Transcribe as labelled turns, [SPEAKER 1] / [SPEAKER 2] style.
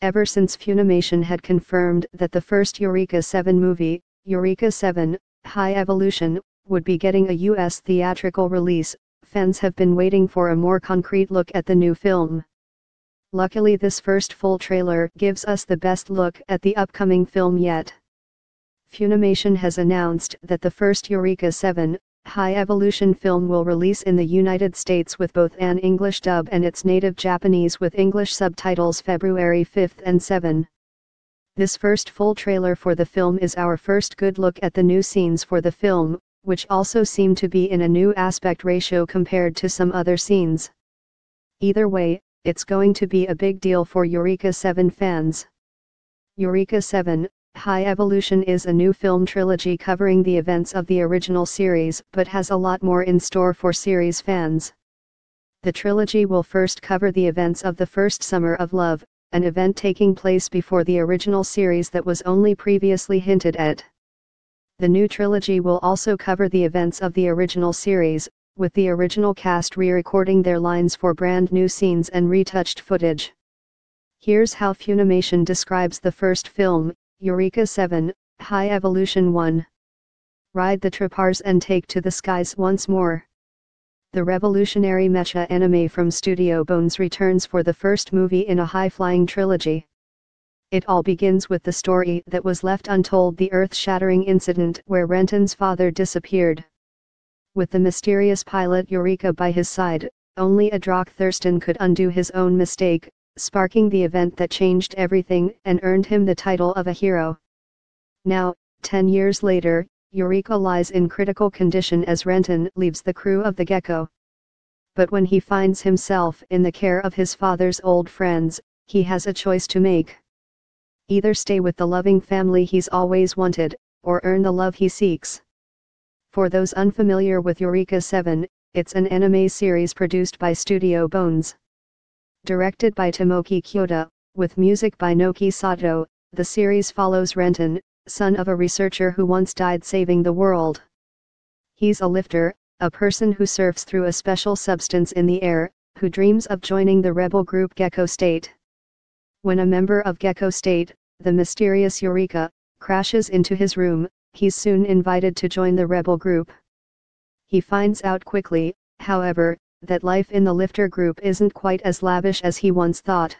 [SPEAKER 1] ever since Funimation had confirmed that the first Eureka 7 movie, Eureka 7, Hi-Evolution, would be getting a US theatrical release, fans have been waiting for a more concrete look at the new film. Luckily this first full trailer gives us the best look at the upcoming film yet. Funimation has announced that the first Eureka 7, Hi-Evolution film will release in the United States with both an English dub and its native Japanese with English subtitles February 5 and 7. This first full trailer for the film is our first good look at the new scenes for the film, which also seem to be in a new aspect ratio compared to some other scenes. Either way, it's going to be a big deal for Eureka 7 fans. Eureka 7, Hi-Evolution is a new film trilogy covering the events of the original series but has a lot more in store for series fans. The trilogy will first cover the events of the first Summer of Love, an event taking place before the original series that was only previously hinted at. The new trilogy will also cover the events of the original series, with the original cast re-recording their lines for brand new scenes and retouched footage. Here's how Funimation describes the first film, Eureka 7, Hi-Evolution 1. Ride the Trapars and take to the skies once more. The revolutionary mecha anime from Studio Bones returns for the first movie in a high-flying trilogy. It all begins with the story that was left untold the earth-shattering incident where Renton's father disappeared. With the mysterious pilot Eureka by his side, only Adrock Thurston could undo his own mistake, sparking the event that changed everything and earned him the title of a hero. Now, ten years later, Eureka lies in critical condition as Renton leaves the crew of the Gecko. But when he finds himself in the care of his father's old friends, he has a choice to make. Either stay with the loving family he's always wanted, or earn the love he seeks. For those unfamiliar with Eureka 7, it's an anime series produced by Studio Bones. Directed by Tomoki Kyoda, with music by Naoki Sato, the series follows Renton, son of a researcher who once died saving the world. He's a lifter, a person who surfs through a special substance in the air, who dreams of joining the rebel group Gecko State. When a member of Gecko State, the mysterious Eureka, crashes into his room, he's soon invited to join the rebel group. He finds out quickly, however, that life in the lifter group isn't quite as lavish as he once thought.